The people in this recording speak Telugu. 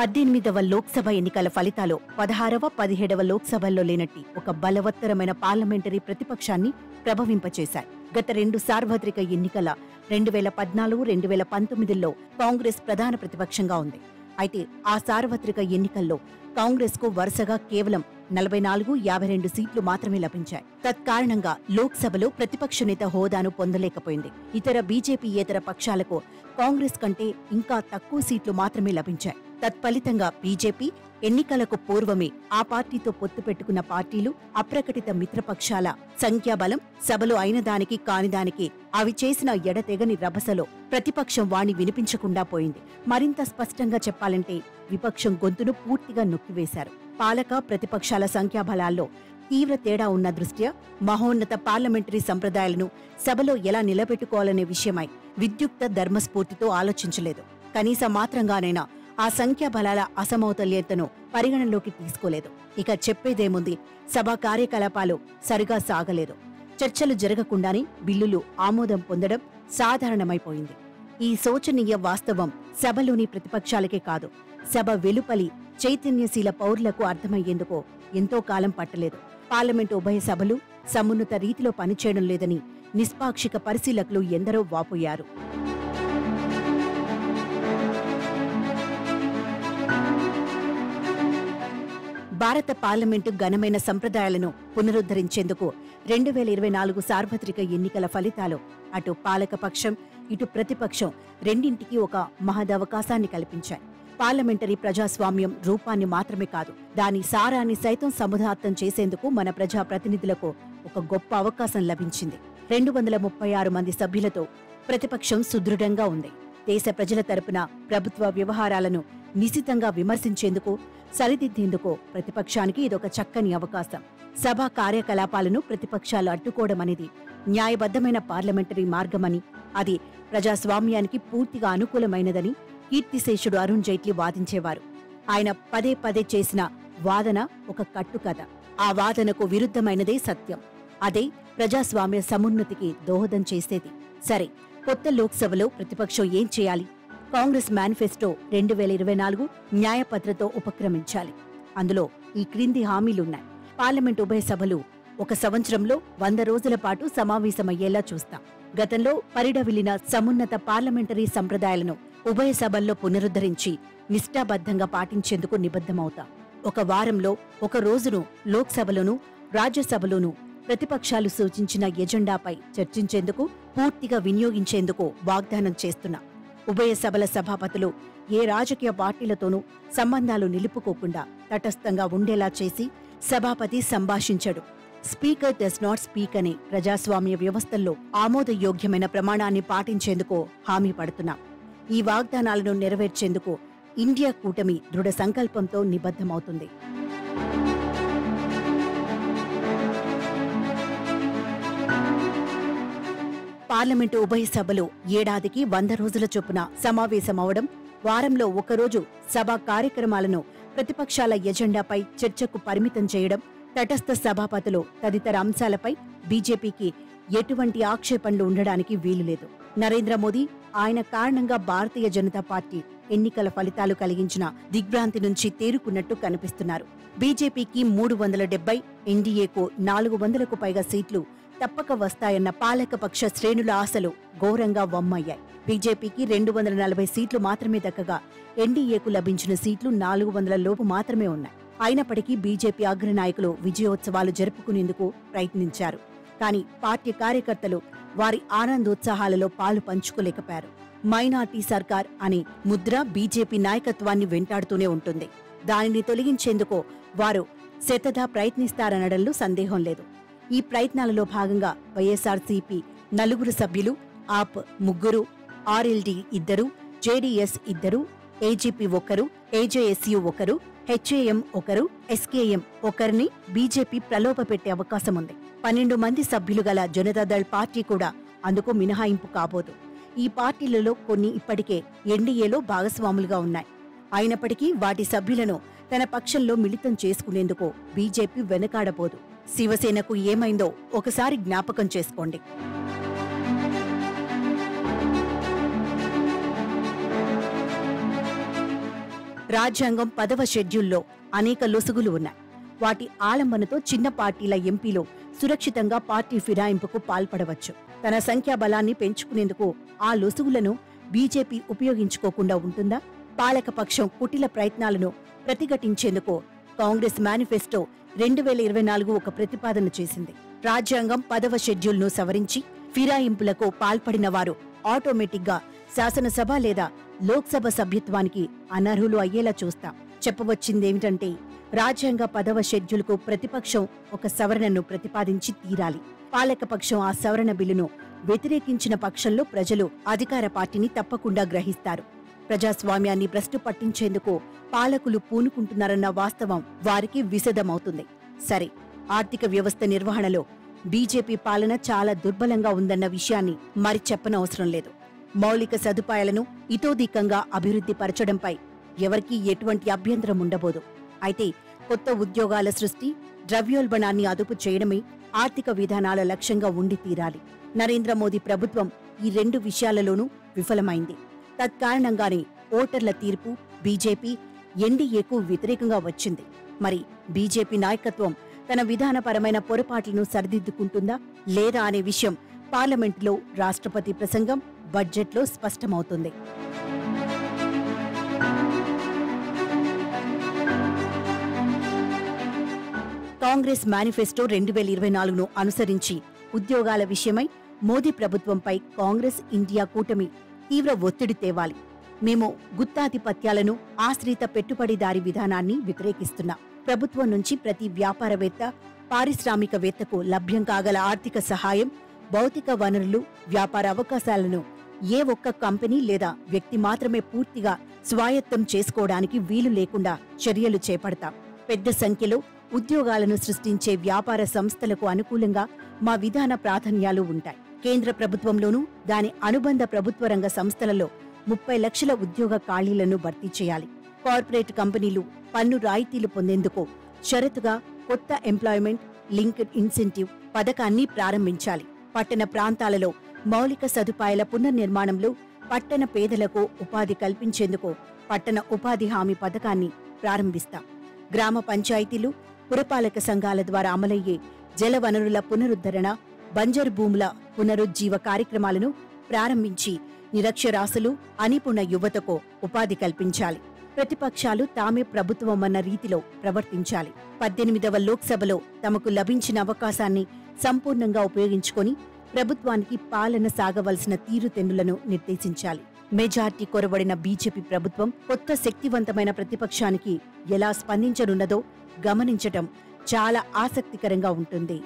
పద్దెనిమిదవ లోక్సభ ఎన్నికల ఫలితాలు పదహారవ పదిహేడవ లోక్సభల్లో లేనట్టి ఒక బలవత్తరమైన పార్లమెంటరీ ప్రతిపక్షాన్ని ప్రభవింపచేశాయి. గత రెండు సార్వత్రిక ఎన్నికల రెండు వేల పద్నాలుగు రెండు వేల పంతొమ్మిదిలో కాంగ్రెస్ ప్రధాన ప్రతిపక్షంగా ఉంది. అయితే ఆ సార్వత్రిక ఎన్నికల్లో కాంగ్రెస్కు వరుసగా కేవలం నలభై నాలుగు యాభై రెండు సీట్లు మాత్రమే లభించాయి. తత్కారణంగా లోక్సభలో ప్రతిపక్ష నేత హోదాను పొందలేకపోయింది. ఇతర బీజేపీయేతర పక్షాలకు కాంగ్రెస్ కంటే ఇంకా తక్కువ సీట్లు మాత్రమే లభించాయి. తత్ఫలితంగా బీజేపీ ఎన్నికలకు పూర్వమే ఆ పార్టీతో పొత్తు పెట్టుకున్న పార్టీలు అప్రకటిత మిత్రపక్షాల సంఖ్యాబలం సభలో అయిన దానికి కానిదానికి అవి చేసిన ఎడతెగని రభసలో ప్రతిపక్షం వాణి వినిపించకుండా పోయింది. మరింత స్పష్టంగా చెప్పాలంటే విపక్షం గొంతును పూర్తిగా నొక్కివేశారు. పాలక ప్రతిపక్షాల సంఖ్యాబలాల్లో తీవ్ర తేడా ఉన్న దృష్ట్యా మహోన్నత పార్లమెంటరీ సంప్రదాయాలను సభలో ఎలా నిలబెట్టుకోవాలనే విషయమై విద్యుక్త ధర్మస్ఫూర్తితో ఆలోచించలేదు. కనీస మాత్రంగానైనా ఆ సంఖ్యాబలాల అసమౌతల్యతను పరిగణనలోకి తీసుకోలేదు. ఇక చెప్పేదేముంది? సభ కార్యకలాపాలు సరిగా సాగలేదు. చర్చలు జరగకుండానే బిల్లులు ఆమోదం పొందడం సాధారణమైపోయింది. ఈ శోచనీయ వాస్తవం సభలోని ప్రతిపక్షాలకే కాదు సభ వెలుపలి చైతన్యశీల పౌరులకు అర్థమయ్యేందుకు ఎంతో కాలం పట్టలేదు. పార్లమెంటు ఉభయ సభలు సమున్నత రీతిలో పనిచేయడం లేదని నిష్పాక్షిక పరిశీలకులు ఎందరో వాపోయారు. భారత పార్లమెంటు ఘనమైన సంప్రదాయాలను పునరుద్ధరించేందుకు రెండు వేల ఇరవై నాలుగు సార్వత్రిక ఎన్నికల ఫలితాలు అటు పాలకపక్షం ఇటు ప్రతిపక్షం రెండింటికి ఒక మహదవకాశాన్ని కల్పించాయి. పార్లమెంటరీ ప్రజాస్వామ్యం రూపాన్ని మాత్రమే కాదు దాని సారాన్ని సైతం సముదార్థం చేసేందుకు మన ప్రజా ప్రతినిధులకు ఒక గొప్ప అవకాశం లభించింది. రెండు వందల ముప్పై ఆరు మంది సభ్యులతో ప్రతిపక్షం సుదృఢంగా ఉంది. దేశ ప్రజల తరపున ప్రభుత్వ వ్యవహారాలను నిశితంగా విమర్శించేందుకు సరిదిద్దేందుకు ప్రతిపక్షానికి ఇదొక చక్కని అవకాశం. సభా కార్యకలాపాలను ప్రతిపక్షాలు అడ్డుకోవడం అనేది న్యాయబద్ధమైన పార్లమెంటరీ మార్గమని అది ప్రజాస్వామ్యానికి పూర్తిగా అనుకూలమైనదని కీర్తిశేషుడు అరుణ్ జైట్లీ వాదించేవారు. ఆయన పదే పదే చేసిన వాదన ఒక కట్టుకథ. ఆ వాదనకు విరుద్ధమైనదే సత్యం. అదే ప్రజాస్వామ్య సమున్నతికి దోహదం చేసేది. సరే కొత్త లోక్సభలో ప్రతిపక్షం ఏం చేయాలి? కాంగ్రెస్ మేనిఫెస్టో రెండు వేల ఇరవై నాలుగు న్యాయపత్రతో ఉపక్రమించాలి. అందులో ఈ క్రింది హామీలున్నాయి. పార్లమెంట్ ఉభయ సభలు ఒక సంవత్సరంలో వంద రోజుల పాటు సమావేశమయ్యేలా చూస్తాం. గతంలో పరిడవిల్లిన సమున్నత పార్లమెంటరీ సంప్రదాయాలను ఉభయ సభల్లో పునరుద్ధరించి నిష్ఠాబద్ధంగా పాటించేందుకు నిబద్ధమవుతాం. ఒక వారంలో ఒక రోజును లోక్సభలోనూ రాజ్యసభలోనూ ప్రతిపక్షాలు సూచించిన ఎజెండాపై చర్చించేందుకు పూర్తిగా వినియోగించేందుకు వాగ్దానం చేస్తున్నా. ఉభయ సభల సభాపతులు ఏ రాజకీయ పార్టీలతోనూ సంబంధాలు నిలుపుకోకుండా తటస్థంగా ఉండేలా చేసి సభాపతి సంభాషించడు. స్పీకర్ డస్ నాట్ స్పీక్ అనే ప్రజాస్వామ్య వ్యవస్థల్లో ఆమోదయోగ్యమైన ప్రమాణాన్ని పాటించేందుకు హామీ పడుతున్నాం. ఈ వాగ్దానాలను నెరవేర్చేందుకు ఇండియా కూటమి దృఢ సంకల్పంతో నిబద్ధమవుతుంది. పార్లమెంటు ఉభయ సభలు ఏడాదికి వంద రోజుల చొప్పున సమావేశమవడం వారంలో ఒకరోజు సభా కార్యక్రమాలను ప్రతిపక్షాల ఎజెండాపై చర్చకు పరిమితం చేయడం తటస్థ సభాపతులు తదితర అంశాలపై బీజేపీకి ఎటువంటి ఆక్షేపణలు ఉండడానికి వీలులేదు నరేంద్ర మోదీ ఆయన కారణంగా భారతీయ జనతా పార్టీ ఎన్నికల ఫలితాలు కలిగించిన దిగ్భ్రాంతి నుంచి తేరుకున్నట్టు కనిపిస్తున్నారు. బీజేపీకి మూడు వందల డెబ్బై ఎన్డీఏకు నాలుగు వందలకు పైగా సీట్లు తప్పక వస్తాయన్న పాలకపక్ష శ్రేణుల ఆశలు ఘోరంగా వమ్మయ్యాయి. బీజేపీకి రెండు వందల నలభై సీట్లు మాత్రమే దక్కగా ఎన్డీఏకు లభించిన సీట్లు నాలుగు వందల లోపు మాత్రమే ఉన్నాయి. అయినప్పటికీ బీజేపీ అగ్రనాయకులు విజయోత్సవాలు జరుపుకునేందుకు ప్రయత్నించారు. కానీ పార్టీ కార్యకర్తలు వారి ఆనందోత్సాహాలలో పాలు పంచుకోలేకపోయారు. మైనార్టీ సర్కార్ అనే ముద్ర బీజేపీ నాయకత్వాన్ని వెంటాడుతూనే ఉంటుంది. దానిని తొలగించేందుకు వారు శతదా ప్రయత్నిస్తారనడంలో సందేహం లేదు. ఈ ప్రయత్నాలలో భాగంగా వైఎస్ఆర్సీపీ నలుగురు సభ్యులు ఆప్ ముగ్గురు ఆర్ఎల్డి ఇద్దరు జేడీఎస్ ఇద్దరు ఏజీపీ ఒకరు ఏజేఎస్యు ఒకరు హెచ్ఏఎం ఒకరు ఎస్కేఎం ఒకరిని బీజేపీ ప్రలోభపెట్టే అవకాశం ఉంది. పన్నెండు మంది సభ్యులు గల జనతాదళ్ పార్టీ కూడా అందుకు మినహాయింపు కాబోదు. ఈ పార్టీలలో కొన్ని ఇప్పటికే ఎన్డీఏలో భాగస్వాములుగా ఉన్నాయి. అయినప్పటికీ వాటి సభ్యులను తన పక్షంలో మిళితం చేసుకునేందుకు బీజేపీ వెనకాడబోదు. శివసేనకు ఏమైందో ఒకసారి జ్ఞాపకం చేసుకోండి. రాజ్యాంగం పదవ షెడ్యూల్లో అనేక లొసుగులు ఉన్నాయి. వాటి ఆలంబనతో చిన్న పార్టీల ఎంపీలు సురక్షితంగా పార్టీ ఫిరాయింపుకు పాల్పడవచ్చు. తన సంఖ్యాబలాన్ని పెంచుకునేందుకు ఆ లొసుగులను బీజేపీ ఉపయోగించుకోకుండా ఉంటుందా? పాలకపక్షం కుటిల ప్రయత్నాలను ప్రతిఘటించేందుకు కాంగ్రెస్ మేనిఫెస్టో రెండు వేల ఇరవై నాలుగు ఒక ప్రతిపాదన చేసింది. రాజ్యాంగం పదవ షెడ్యూల్ను సవరించి ఫిరాయింపులకు పాల్పడిన వారు ఆటోమేటిక్గా శాసనసభ లేదా లోక్సభ సభ్యత్వానికి అనర్హులు అయ్యేలా చూస్తాం. చెప్పవచ్చిందేమిటంటే రాజ్యాంగ పదవ షెడ్యూల్కు ప్రతిపక్షం ఒక సవరణను ప్రతిపాదించి తీరాలి. పాలకపక్షం ఆ సవరణ బిల్లును వ్యతిరేకించిన పక్షంలో ప్రజలు అధికార పార్టీని తప్పకుండా గ్రహిస్తారు. ప్రజాస్వామ్యాన్ని భ్రష్టు పట్టించేందుకు పాలకులు పూనుకుంటున్నారన్న వాస్తవం వారికి విశదమవుతుంది. సరే ఆర్థిక వ్యవస్థ నిర్వహణలో బీజేపీ పాలన చాలా దుర్బలంగా ఉందన్న విషయాన్ని మరి చెప్పనవసరం లేదు. మౌలిక సదుపాయాలను ఇతోధికంగా అభివృద్ధి పరచడంపై ఎవరికీ ఎటువంటి అభ్యంతరం ఉండబోదు. అయితే కొత్త ఉద్యోగాల సృష్టి ద్రవ్యోల్బణాన్ని అదుపు చేయడమే ఆర్థిక విధానాల లక్ష్యంగా ఉండి తీరాలి. నరేంద్ర మోదీ ప్రభుత్వం ఈ రెండు విషయాలలోనూ విఫలమైంది. తత్కారణంగానే ఓటర్ల తీర్పు బీజేపీ ఎన్డీఏకు వ్యతిరేకంగా వచ్చింది. మరి బీజేపీ నాయకత్వం తన విధానపరమైన పొరపాట్లను సరిదిద్దుకుంటుందా లేదా అనే విషయం పార్లమెంటులో రాష్ట్రపతి ప్రసంగం బడ్జెట్లో స్పష్టమవుతుంది. కాంగ్రెస్ మేనిఫెస్టో రెండు వేల ఇరవై నాలుగును అనుసరించి ఉద్యోగాల విషయమై మోదీ ప్రభుత్వంపై కాంగ్రెస్ ఇండియా కూటమి తీవ్ర ఒత్తిడి తేవాలి. మేము గుత్తాధిపత్యాలను ఆశ్రిత పెట్టుబడిదారీ విధానాన్ని వ్యతిరేకిస్తున్నాం. ప్రభుత్వం నుంచి ప్రతి వ్యాపారవేత్త పారిశ్రామికవేత్తకు లభ్యం కాగల ఆర్థిక సహాయం భౌతిక వనరులు వ్యాపార అవకాశాలను ఏ ఒక్క కంపెనీ లేదా వ్యక్తి మాత్రమే పూర్తిగా స్వాయత్తం చేసుకోవడానికి వీలు లేకుండా చర్యలు చేపడతాం. పెద్ద సంఖ్యలో ఉద్యోగాలను సృష్టించే వ్యాపార సంస్థలకు అనుకూలంగా మా విధాన ప్రాధాన్యాలు ఉంటాయి. కేంద్ర ప్రభుత్వంలోనూ దాని అనుబంధ ప్రభుత్వ రంగ సంస్థలలో ముప్పై లక్షల ఉద్యోగ ఖాళీలను భర్తీ చేయాలి. కార్పొరేట్ కంపెనీలు పన్ను రాయితీలు పొందేందుకు షరతుగా కొత్త ఎంప్లాయ్మెంట్ లింక్డ్ ఇన్సెంటివ్ పథకాన్ని ప్రారంభించాలి. పట్టణ ప్రాంతాలలో మౌలిక సదుపాయాల పునర్నిర్మాణంలో పట్టణ పేదలకు ఉపాధి కల్పించేందుకు పట్టణ ఉపాధి హామీ పథకాన్ని ప్రారంభిస్తాం. గ్రామ పంచాయతీలు పురపాలక సంఘాల ద్వారా అమలయ్యే జల వనరుల పునరుద్ధరణ బంజరు భూముల పునరుజ్జీవ కార్యక్రమాలను ప్రారంభించి నిరక్షరాసులు అనిపుణ యువతకు ఉపాధి కల్పించాలి. ప్రతిపక్షాలు తామే ప్రభుత్వమన్న రీతిలో ప్రవర్తించాలి. పద్దెనిమిదవ లోక్సభలో తమకు లభించిన అవకాశాన్ని సంపూర్ణంగా ఉపయోగించుకొని ప్రభుత్వానికి పాలన సాగవలసిన తీరుతెన్నులను నిర్దేశించాలి. మెజార్టీ కొరబడిన బీజేపీ ప్రభుత్వం కొత్త శక్తివంతమైన ప్రతిపక్షానికి ఎలా స్పందించనున్నదో గమనించటం చాలా ఆసక్తికరంగా ఉంటుంది.